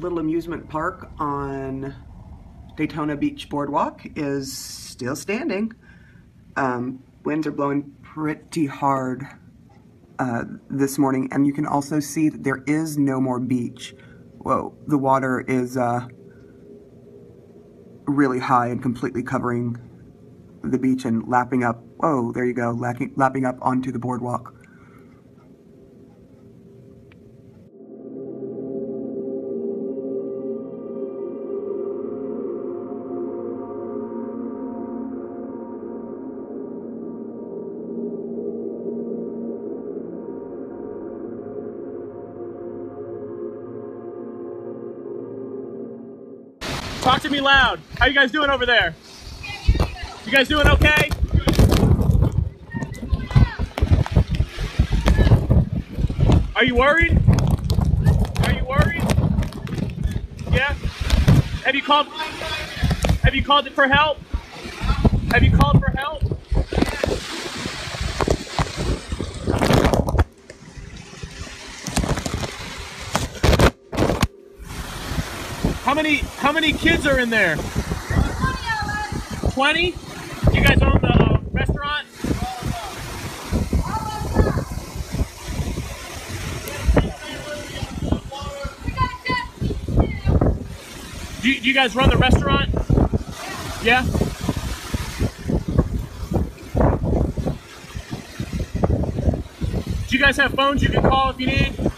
little amusement park on Daytona Beach Boardwalk is still standing. Um, winds are blowing pretty hard uh, this morning, and you can also see that there is no more beach. Whoa, the water is uh, really high and completely covering the beach and lapping up. Whoa, there you go, lapping, lapping up onto the boardwalk. Talk to me loud. How you guys doing over there? You guys doing okay? Are you worried? Are you worried? Yeah? Have you called Have you called for help? Have you called for How many how many kids are in there? 20? You guys own the uh, restaurant? Do you, do you guys run the restaurant? Yeah? Do you guys have phones you can call if you need?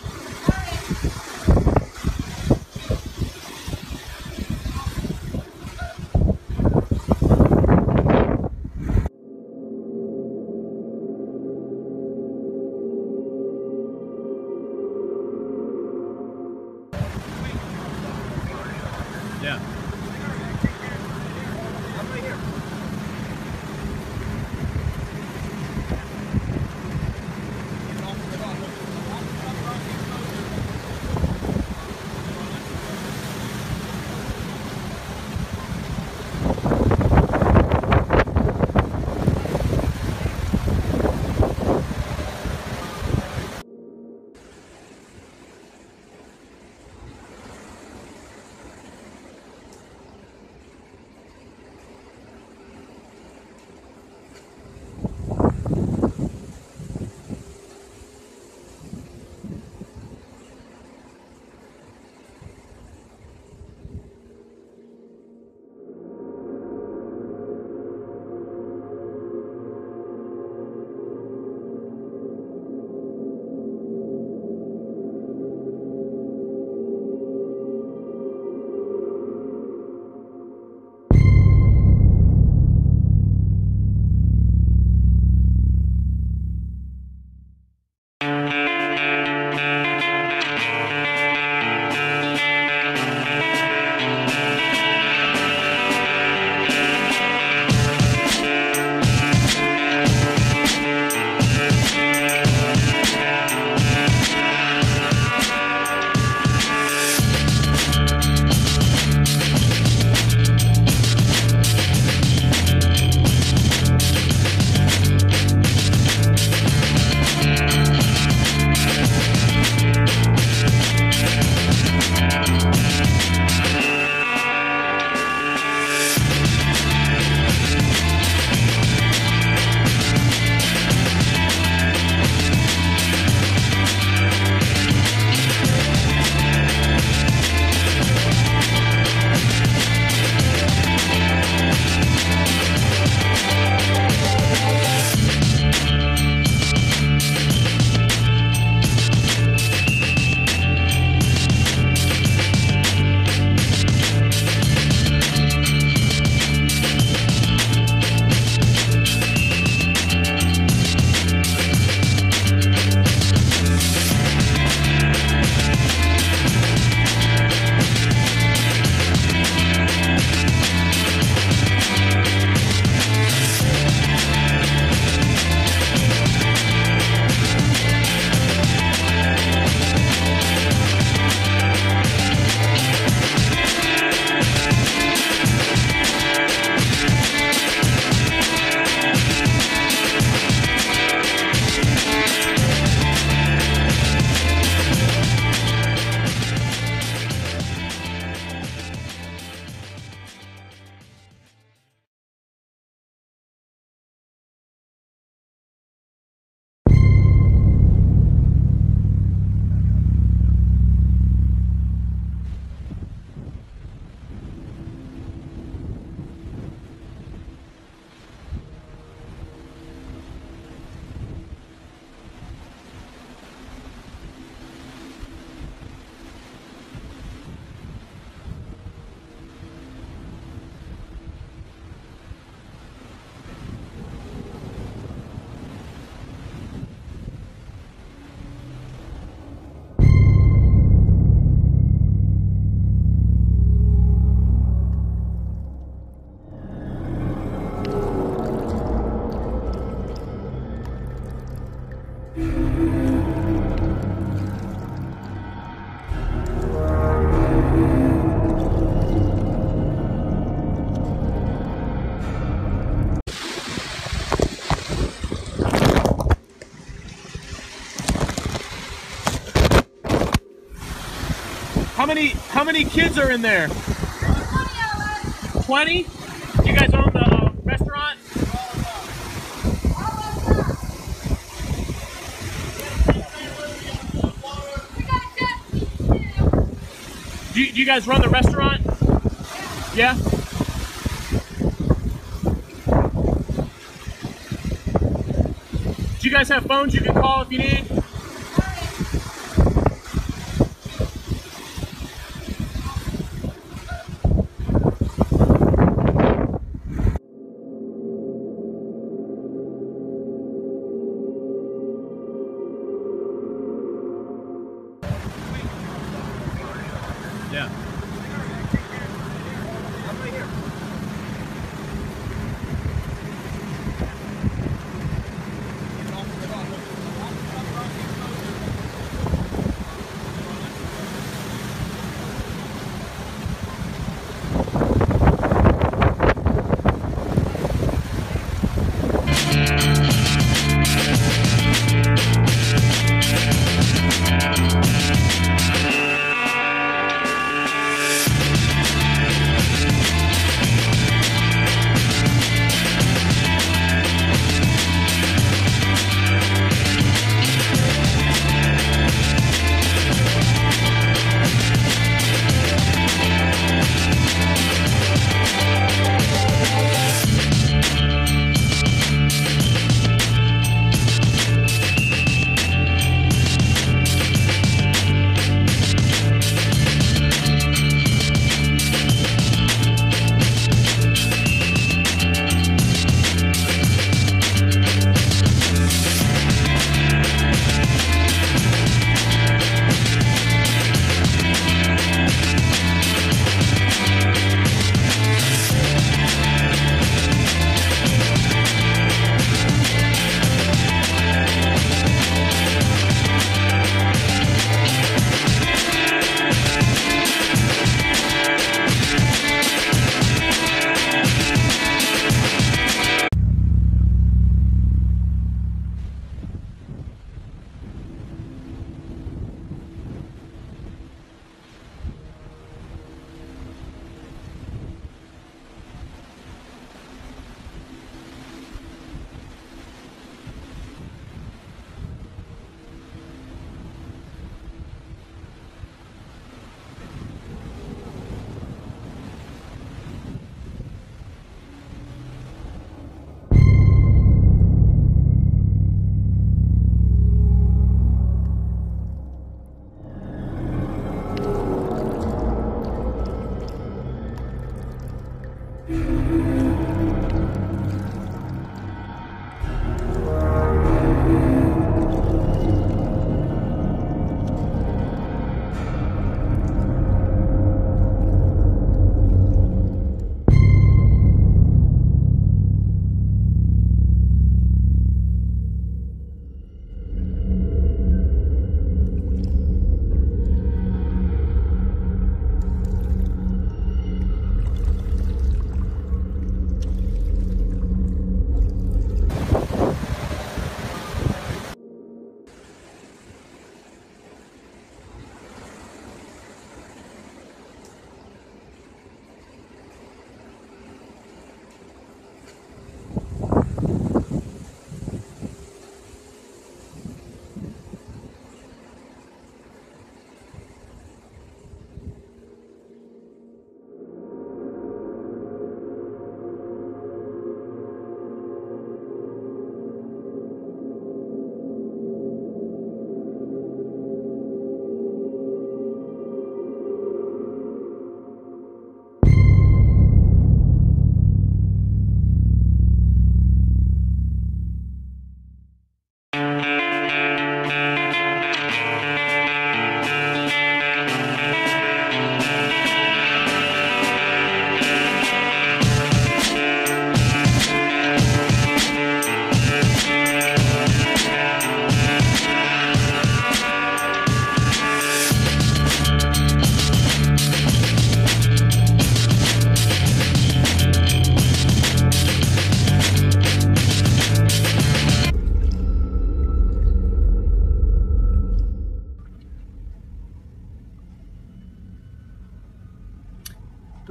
How many kids are in there? Twenty. You guys own the uh, restaurant? Do you, do you guys run the restaurant? Yeah. Do you guys have phones you can call if you need?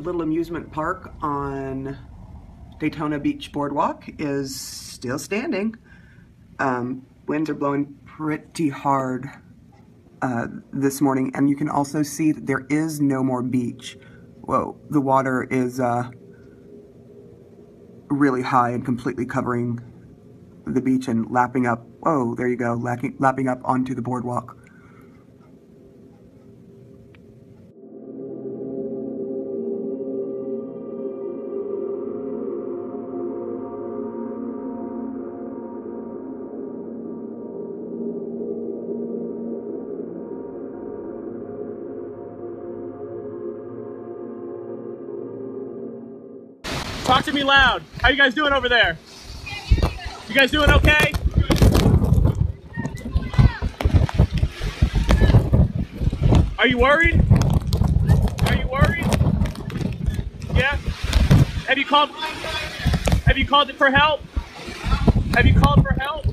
The little amusement park on Daytona Beach Boardwalk is still standing. Um, winds are blowing pretty hard uh, this morning, and you can also see that there is no more beach. Whoa, the water is uh, really high and completely covering the beach and lapping up. Whoa, there you go, lapping, lapping up onto the boardwalk. Talk to me loud. How you guys doing over there? You guys doing okay? Are you worried? Are you worried? Yeah? Have you called Have you called it for help? Have you called for help?